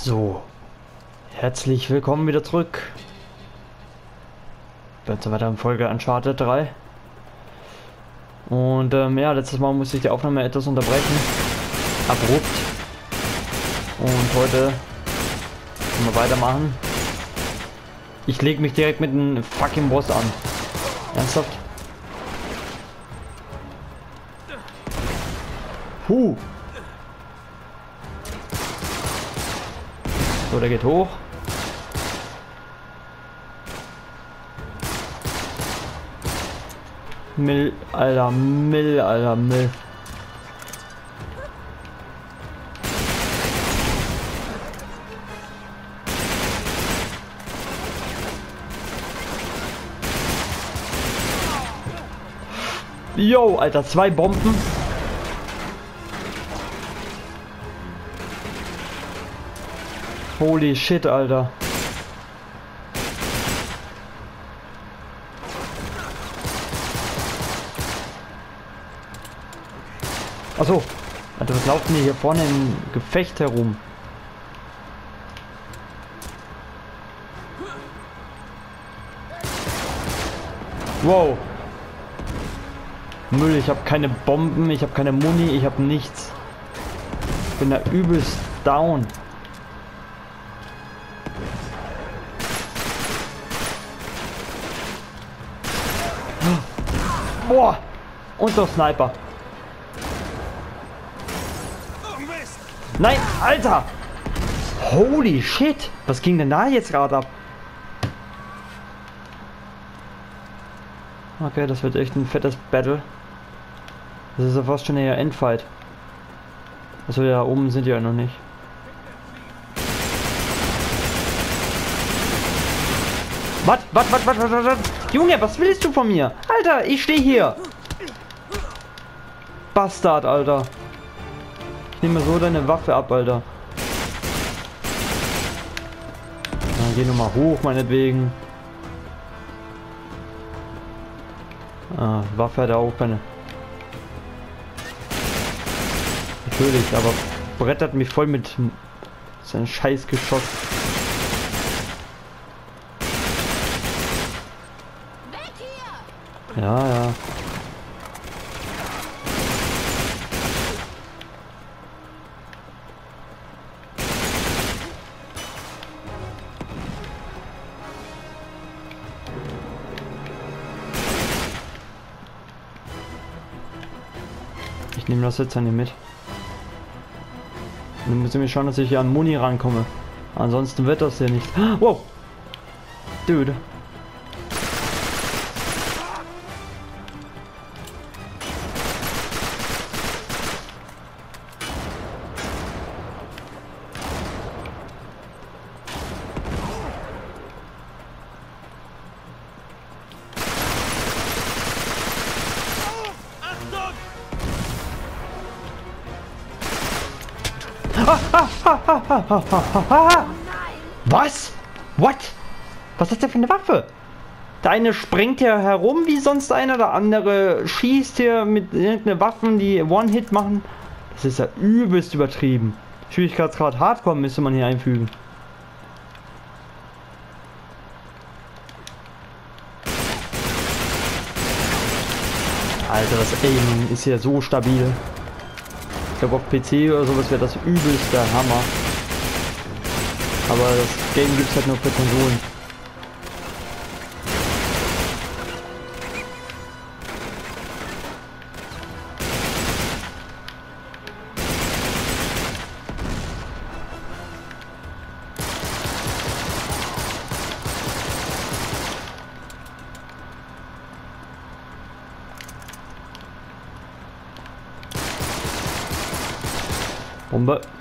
So, herzlich willkommen wieder zurück. Bei zur weiteren Folge Uncharted 3. Und ähm, ja, letztes Mal musste ich die Aufnahme etwas unterbrechen. Abrupt. Und heute können wir weitermachen. Ich lege mich direkt mit einem fucking Boss an. Ernsthaft? Huh. So, der geht hoch. Mill, Alter, Mill, Alter, Mill. Yo, Alter, zwei Bomben. Holy shit, Alter. Achso. Alter, was laufen die hier vorne im Gefecht herum? Wow. Müll, ich habe keine Bomben, ich habe keine Muni, ich habe nichts. Ich bin da übelst down. Boah! Und der Sniper. Nein, Alter! Holy shit! Was ging denn da jetzt gerade ab? Okay, das wird echt ein fettes Battle. Das ist ja fast schon eher Endfight. Also ja, oben sind die ja noch nicht. Was? Was? Was? Was? Was? Was? Junge, was willst du von mir? Alter, ich stehe hier. Bastard, Alter. Ich nehme so deine Waffe ab, Alter. Dann geh nochmal hoch, meinetwegen. Ah, Waffe hat er auch keine. Natürlich, aber brettert mich voll mit seinem scheiß Ja, ja. Ich nehme das jetzt an die mit. Dann müssen wir schauen, dass ich hier an Muni rankomme. Ansonsten wird das hier nicht. Wow! Dude. Was? What? Was ist das für eine Waffe? Der eine springt hier herum wie sonst einer, der andere schießt hier mit irgendeinen Waffen, die One-Hit machen. Das ist ja übelst übertrieben. Schwierigkeitsgrad Hardcore müsste man hier einfügen. Alter, das Aiming ist hier so stabil. Ich glaube auf PC oder sowas wäre das übelste Hammer. Aber das Game gibt es halt nur für Konsolen. Bombe.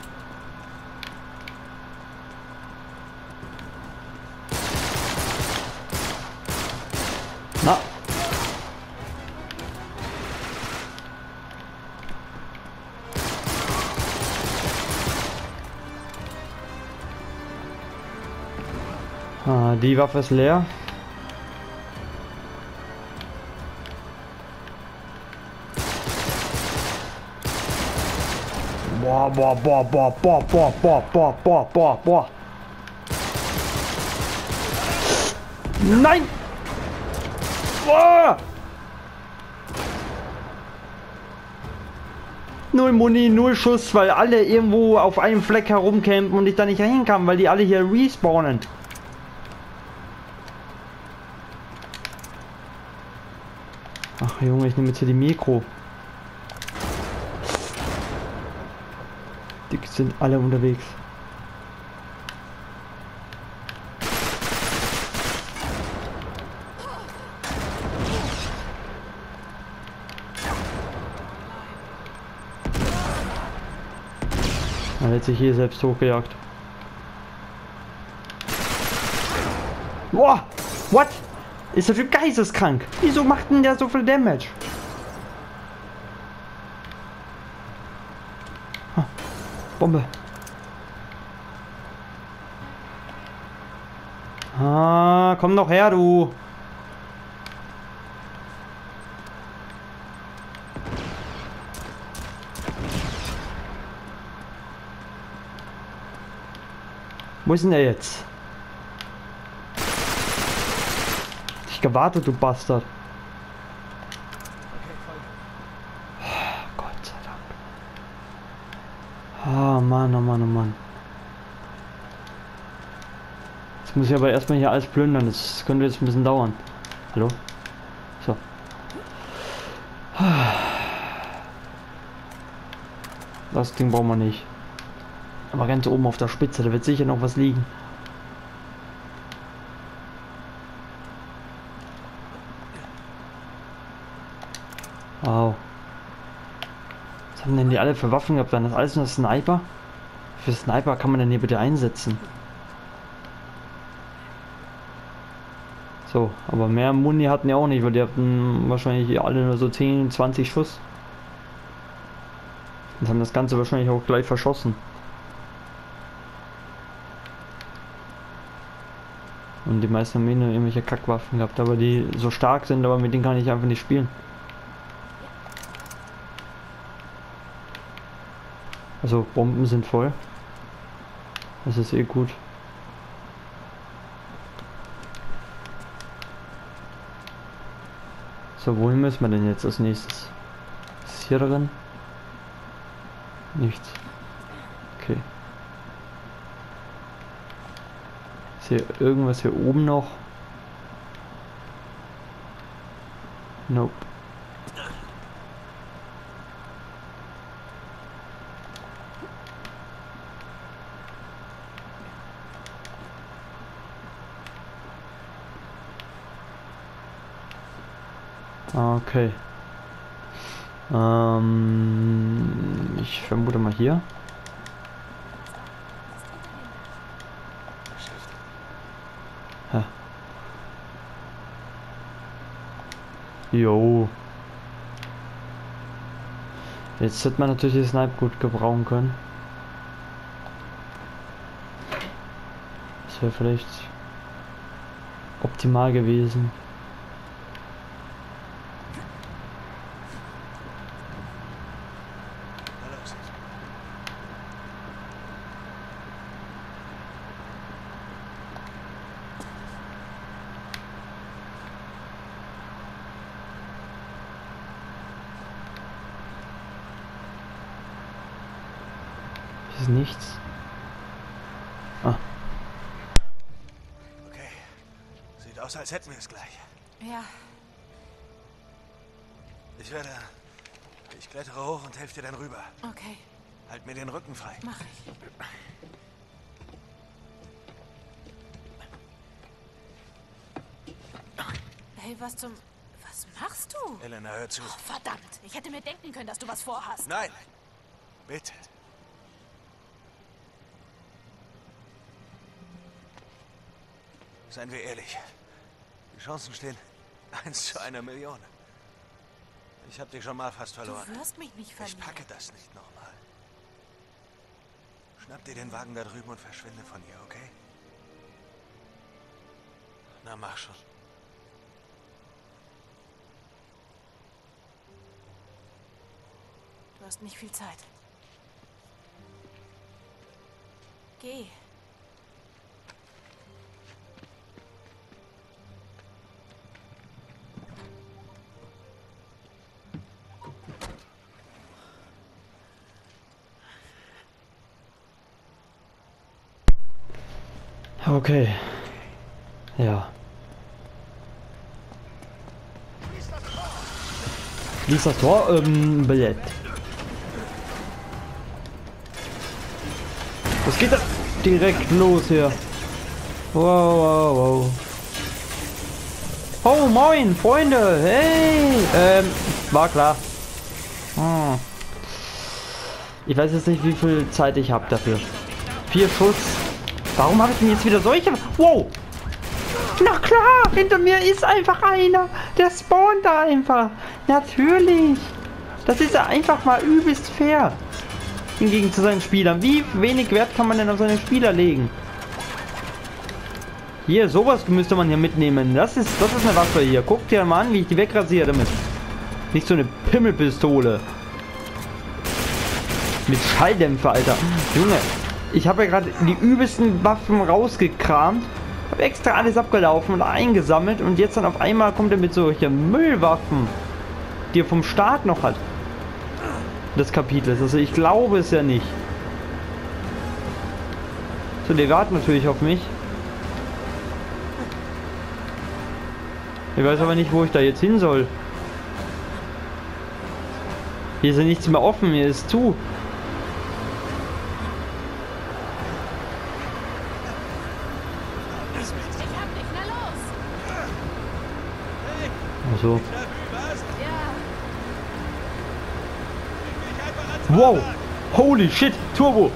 Die Waffe ist leer. Boah, boah, boah, boah, boah, boah, boah, boah, boah, boah, boah. Nein! Boah! Null Muni, null Schuss, weil alle irgendwo auf einem Fleck herumcampen und ich da nicht hinkam, weil die alle hier respawnen. Junge, ich nehme jetzt hier die Mikro. Die sind alle unterwegs. Er hat sich hier selbst hochgejagt. Boah! What? Ist der Typ geisteskrank? Wieso macht denn der so viel Damage? Bombe. Ah, komm doch her, du. Wo ist denn der jetzt? Ich gewartet, du Bastard. Gott sei Dank. Ah, Mann, oh Mann, oh Mann. Jetzt muss ich aber erstmal hier alles plündern. Das könnte jetzt ein bisschen dauern. Hallo? So. Das Ding brauchen wir nicht. Aber ganz oben auf der Spitze, da wird sicher noch was liegen. Wow. Was haben denn die alle für Waffen gehabt? Dann das alles nur Sniper? Für Sniper kann man denn hier bitte einsetzen? So, aber mehr Muni hatten die auch nicht, weil die hatten wahrscheinlich alle nur so 10, 20 Schuss. Und haben das Ganze wahrscheinlich auch gleich verschossen. Und die meisten haben eh nur irgendwelche Kackwaffen gehabt, aber die so stark sind, aber mit denen kann ich einfach nicht spielen. Also Bomben sind voll. Das ist eh gut. So, wohin müssen wir denn jetzt als nächstes? Ist hier drin? Nichts. Okay. Ist hier irgendwas hier oben noch? Nope. Okay. Ähm, ich vermute mal hier. Hä? Jo. Jetzt hätte man natürlich die Snipe gut gebrauchen können. Das wäre vielleicht optimal gewesen. Ist nichts. Ah, Okay. Sieht aus, als hätten wir es gleich. Ja, Ich werde. Ich klettere hoch und helfe dir dann rüber. okay, Halt mir den Rücken frei. mach ich. Hey, was zum... Was machst du? Elena, hör zu. Verdammt, ich hätte mir denken können, dass du was vorhast. Nein! Bitte. Seien wir ehrlich. Die Chancen stehen eins zu einer Million. Ich habe dich schon mal fast Du verloren. wirst mich nicht Ich verlieren. packe das nicht nochmal. Schnapp dir den Wagen da drüben und verschwinde von hier, okay? Na, mach schon. Du hast nicht viel Zeit. Geh. Okay. Ja. Lies das Tor? Ähm, Billett. Was geht da direkt los hier? Wow, wow, wow. Oh, moin, Freunde. Hey. Ähm, war klar. Hm. Ich weiß jetzt nicht, wie viel Zeit ich habe dafür. Vier Schuss. Warum habe ich denn jetzt wieder solche? Wow. Na klar, hinter mir ist einfach einer. Der spawnt da einfach. Natürlich. Das ist ja einfach mal übelst fair. Hingegen zu seinen Spielern. Wie wenig Wert kann man denn auf seine Spieler legen? Hier, sowas müsste man hier mitnehmen. Das ist, das ist eine Waffe hier. Guckt dir mal an, wie ich die wegrasiere damit. Nicht so eine Pimmelpistole. Mit Schalldämpfer, Alter. Junge, ich habe ja gerade die übelsten Waffen rausgekramt. Habe extra alles abgelaufen und eingesammelt. Und jetzt dann auf einmal kommt er mit solchen Müllwaffen, die er vom Staat noch hat. Des Kapitels. Also ich glaube es ja nicht. So, der wartet natürlich auf mich. Ich weiß aber nicht, wo ich da jetzt hin soll. Hier ist ja nichts mehr offen, hier ist zu. Also. Ja, Wow! Holy shit! Turbo!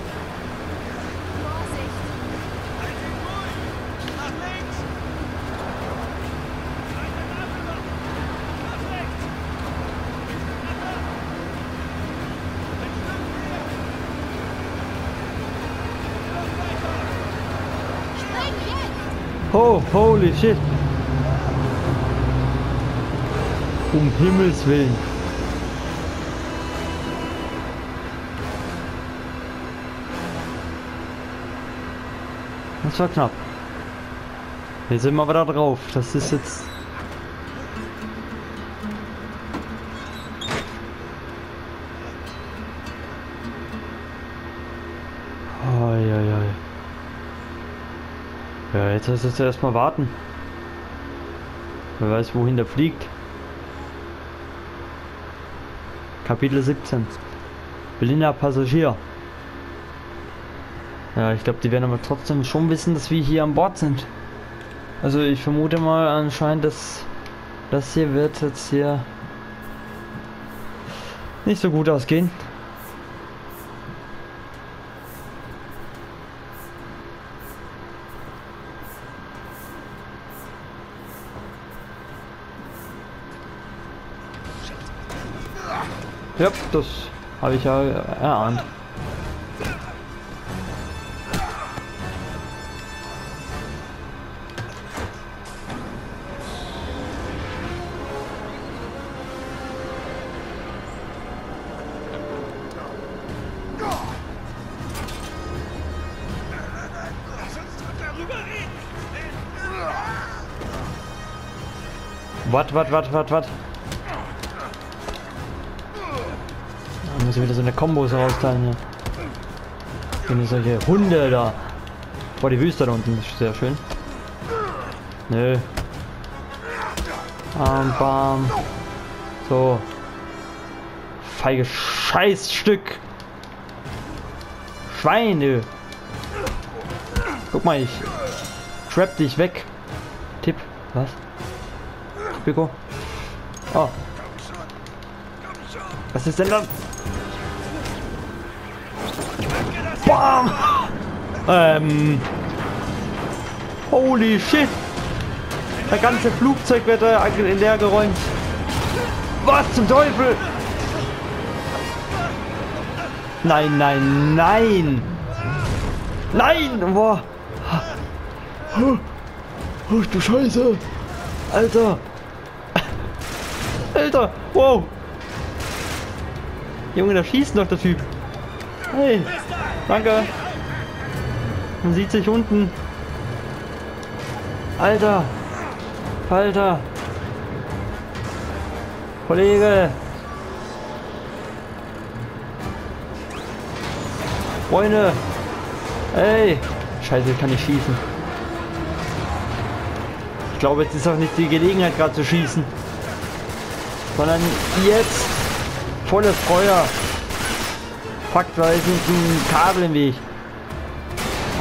Vorsicht! Spring jetzt! Oh, holy shit! Um Himmels Willen! Das war knapp. Jetzt sind wir wieder drauf. Das ist jetzt. Oi, oi. Ja, jetzt heißt es erstmal warten. Wer weiß, wohin der fliegt. Kapitel 17. Blinder Passagier. Ja, ich glaube, die werden aber trotzdem schon wissen, dass wir hier an Bord sind. Also ich vermute mal anscheinend, dass das hier wird jetzt hier nicht so gut ausgehen. Ja, das habe ich ja erahnt. Wat, wat, wat, wat, wat? Müssen wir wieder so eine Kombos rausteilen hier. Wenn solche Hunde da. Boah, die Wüste da unten ist sehr schön. Nö. Bam, bam. So. Feige Scheißstück. Schweine. Guck mal, ich trap dich weg. Tipp. Was? Pico. Oh. Was ist denn da? Bam! Ähm. Holy shit! Das ganze Flugzeug wird da leer geräumt. Was zum Teufel? Nein, nein, nein! Nein! Boah! Oh, oh, du Scheiße! Alter! Alter! Wow! Junge, da schießt noch der Typ. Hey! Danke! Man sieht sich unten. Alter. Alter. Kollege. Freunde. Ey. Scheiße, ich kann nicht schießen. Ich glaube, jetzt ist auch nicht die Gelegenheit gerade zu schießen. Sondern jetzt volles Feuer. Fuck, da ist ein Kabel im Weg.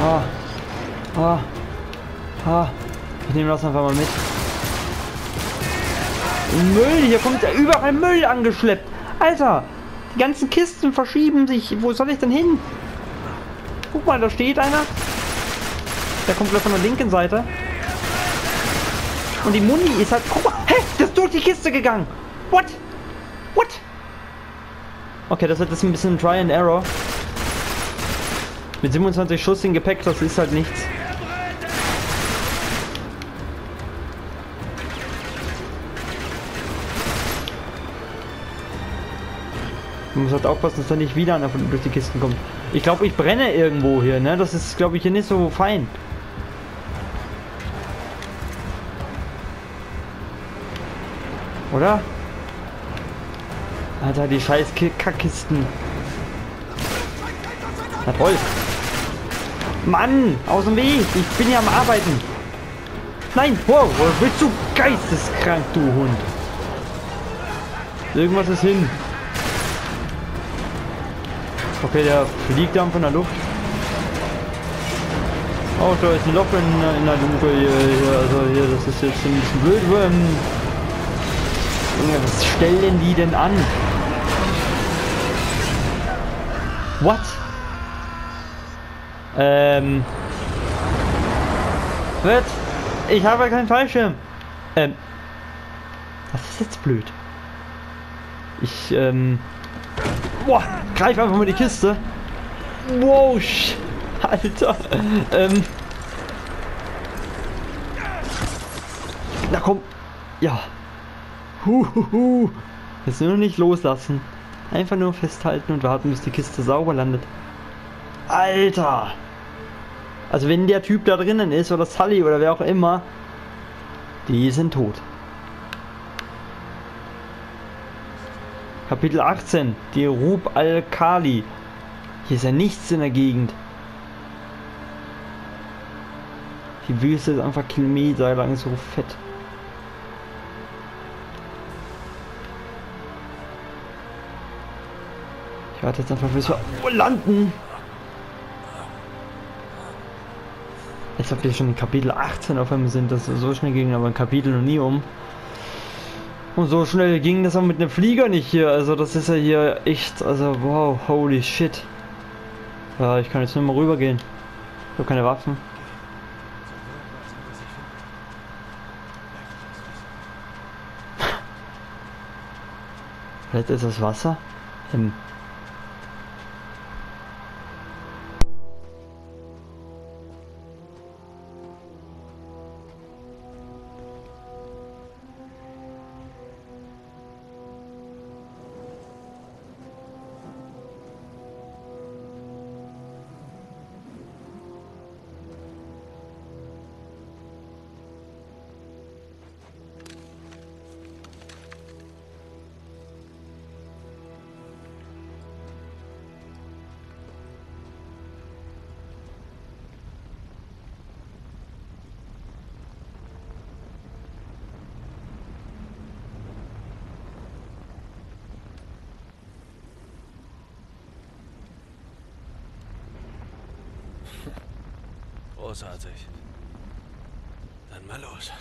Ah. Ah. Ah. Ich nehme das einfach mal mit. Müll, hier kommt ja überall Müll angeschleppt. Alter, die ganzen Kisten verschieben sich. Wo soll ich denn hin? Guck mal, da steht einer. Der kommt gleich von der linken Seite. Und die Muni ist halt... Guck mal, hä? Das ist durch die Kiste gegangen. What? What? Okay, das wird jetzt ein bisschen Try and Error. Mit 27 Schuss in Gepäck, das ist halt nichts. Man muss halt aufpassen, dass da nicht wieder einer von durch die Kisten kommt. Ich glaube, ich brenne irgendwo hier, ne? Das ist, glaube ich, hier nicht so fein. Oder? Alter, die scheiß Kackkisten. Na toll. Mann, aus dem Weg. Ich bin ja am Arbeiten. Nein, wow, bist du geisteskrank, du Hund. Irgendwas ist hin. Okay, der fliegt dann von der Luft. Oh, da ist ein Loch in, in der Luke hier, hier, Also hier, das ist jetzt ein bisschen blöd. Ähm, was stellen die denn an? What? Ähm. Was? Ich habe keinen Fallschirm. Ähm. Das ist jetzt blöd. Ich, ähm. Boah, greif einfach mal die Kiste. Wow, Alter. Ähm. Na komm. Ja. Huhuhu. Jetzt nur nicht loslassen. Einfach nur festhalten und warten, bis die Kiste sauber landet. Alter! Also wenn der Typ da drinnen ist, oder Sully oder wer auch immer, die sind tot. Kapitel 18, die Rub al-Khali. Hier ist ja nichts in der Gegend. Die Wüste ist einfach Kilometer lang so fett. Ich warte jetzt einfach, bis wir landen. Als ob wir schon in Kapitel 18 auf einmal sind, dass so schnell ging aber ein Kapitel noch nie um. Und so schnell ging das auch mit einem Flieger nicht hier. Also das ist ja hier echt, also wow, holy shit. Ja, ich kann jetzt nur mal rübergehen. Ich habe keine Waffen. Vielleicht ist das Wasser. Ähm, Großartig. Dann mal los.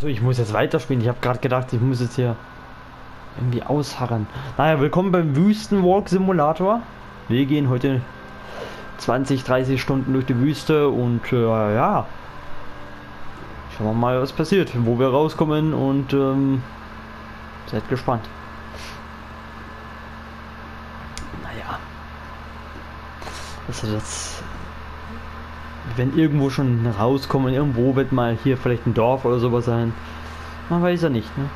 So, ich muss jetzt weiterspielen. Ich habe gerade gedacht, ich muss jetzt hier irgendwie ausharren. Naja, willkommen beim Wüstenwalk Simulator. Wir gehen heute 20, 30 Stunden durch die Wüste und äh, ja. Schauen wir mal, was passiert, wo wir rauskommen und ähm, seid gespannt. Naja. Also das. Wenn irgendwo schon rauskommen, irgendwo wird mal hier vielleicht ein Dorf oder sowas sein. Man weiß ja nicht, ne?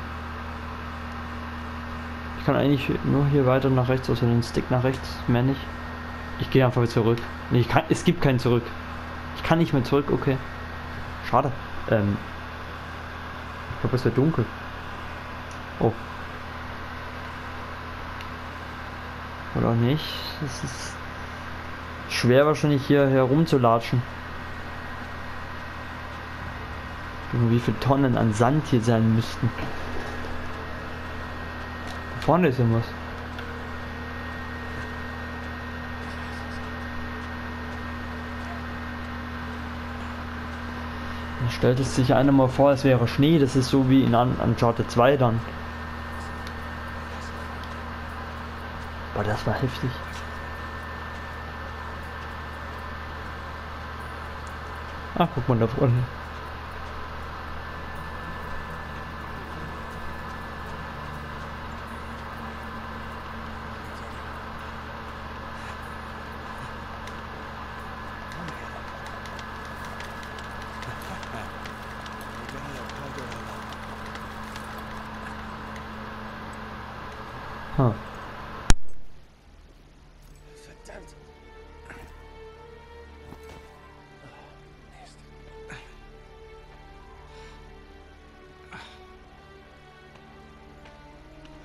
Ich kann eigentlich nur hier weiter nach rechts, außer den Stick nach rechts, mehr nicht. Ich gehe einfach zurück. Ich kann, es gibt keinen zurück. Ich kann nicht mehr zurück, okay. Schade. Ähm. Ich glaube, es wird dunkel. Oh. Oder nicht? Es ist schwer wahrscheinlich hier herumzulatschen. Wie viele Tonnen an Sand hier sein müssten. Da vorne ist irgendwas. Dann stellt es sich einer mal vor, es wäre Schnee. Das ist so wie in Un Uncharted 2 dann. Boah, das war heftig. Ah, guck mal da vorne.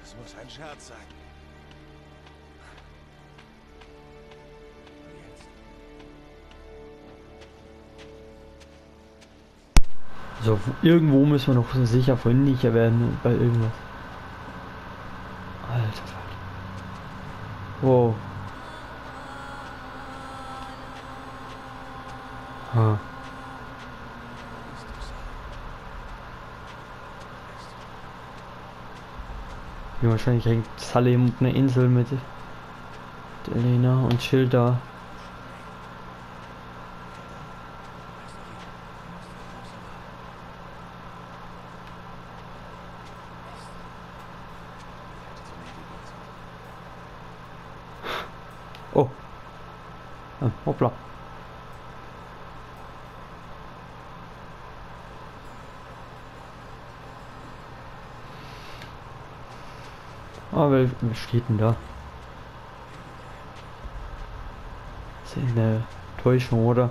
Das muss ein Scherz sein. Also irgendwo müssen wir noch sicher fündiger werden bei irgendwas. Alter Falter. Wow. Ha. Ja, wahrscheinlich hängt Salim auf einer Insel mit Elena und da. Oh. Ah, hoppla. Ah, wer, steht denn da? Ist ja eine Täuschung, oder?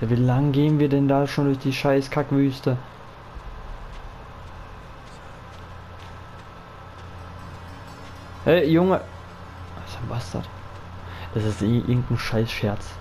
Ja, wie lang gehen wir denn da schon durch die scheiß Kackwüste? Hey, Junge! Was ist ein Bastard? Das ist irgendein scheiß Scherz.